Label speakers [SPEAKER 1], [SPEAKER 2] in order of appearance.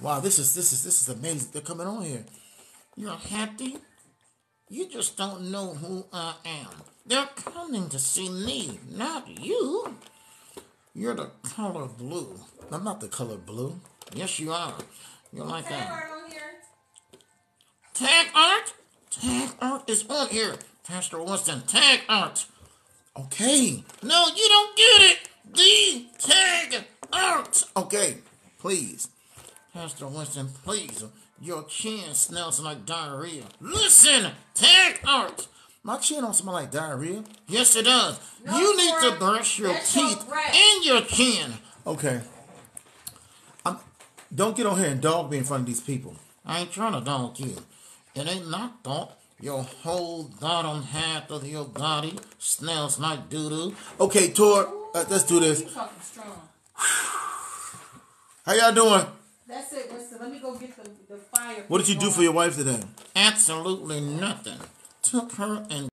[SPEAKER 1] Wow, this is this is this is amazing. They're coming on here. You're happy? You just don't know who I am. They're coming to see me, not you. You're the color blue. I'm not the color blue. Yes, you are. You're like
[SPEAKER 2] Tag
[SPEAKER 1] that.
[SPEAKER 2] art on here.
[SPEAKER 1] Tag art? Tag art is on here. Pastor Winston, tag art. Okay. No, you don't get it. The tag art. Okay, please. Pastor Winston, please. Your chin smells like diarrhea. Listen, tag art. My chin don't smell like diarrhea. Yes, it does.
[SPEAKER 2] No,
[SPEAKER 1] you need
[SPEAKER 2] sir.
[SPEAKER 1] to brush your
[SPEAKER 2] That's
[SPEAKER 1] teeth
[SPEAKER 2] breath.
[SPEAKER 1] and your chin. Okay. I'm, don't get on here and dog me in front of these people. I ain't trying to dog you. It ain't my fault. Your whole bottom half of your body smells like doo doo. Okay, Tor, uh, let's do this.
[SPEAKER 2] You talking strong.
[SPEAKER 1] How y'all doing?
[SPEAKER 2] That's it, Winston. Let me go get the, the fire.
[SPEAKER 1] What did you do for your wife today? Absolutely nothing. Took her and